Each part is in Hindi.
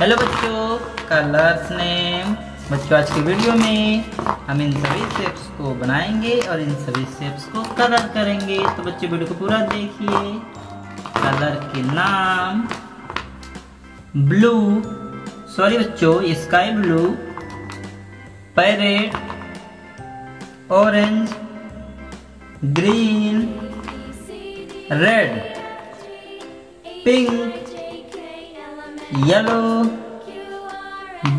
हेलो बच्चों, कलर्स नेम। बच्चों, आज के वीडियो में हम इन सभी शेप्स को बनाएँगे और इन सभी शेप्स को कलर करेंगे। तो बच्चे, वीडियो को पूरा देखिए। कलर के नाम ब्लू सॉरी बच्चों sky blue parrot orange green red pink yellow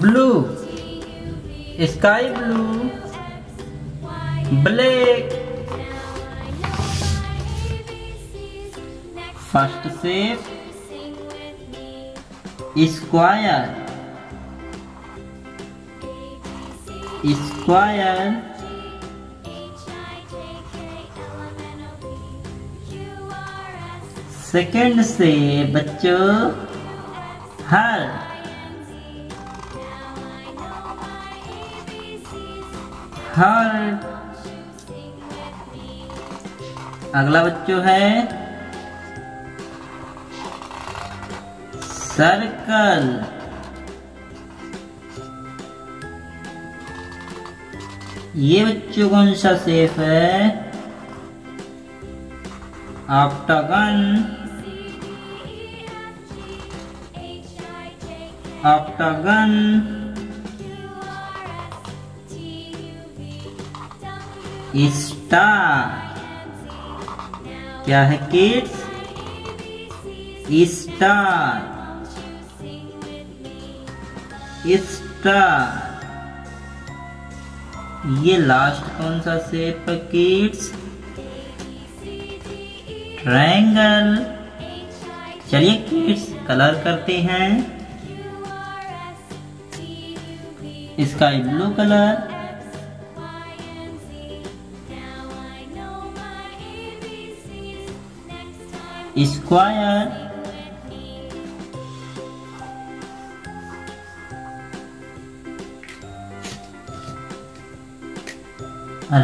blue sky blue black first shape square square second से बच्चों. हर हर अगला बच्चों है सर्कल। ये बच्चों कौन सा सेफ़ है? ऑक्टागन ऑक्टागन स्टार क्या है किड्स स्टार स्टार ये लास्ट कौन सा शेप है किड्स ट्रायंगल चलिए किड्स कलर करते हैं। Sky blue colour. Square.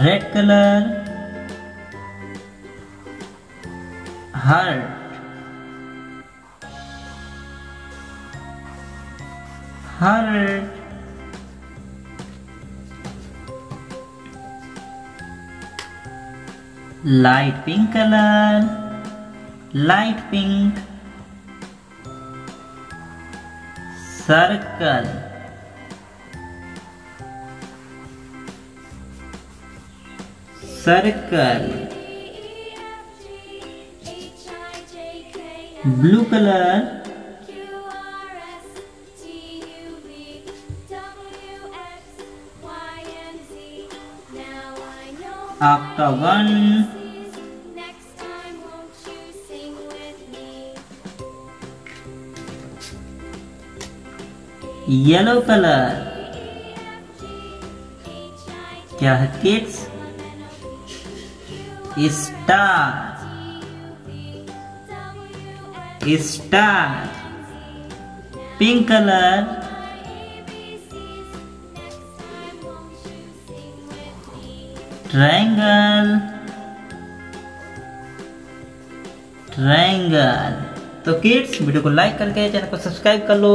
Red colour. Heart. Heart. Light pink colour light pink circle circle blue octagon yellow colour क्या है kids star star pink colour triangle. Triangle. तो किड्स वीडियो को लाइक करके चैनल को सब्सक्राइब कर लो।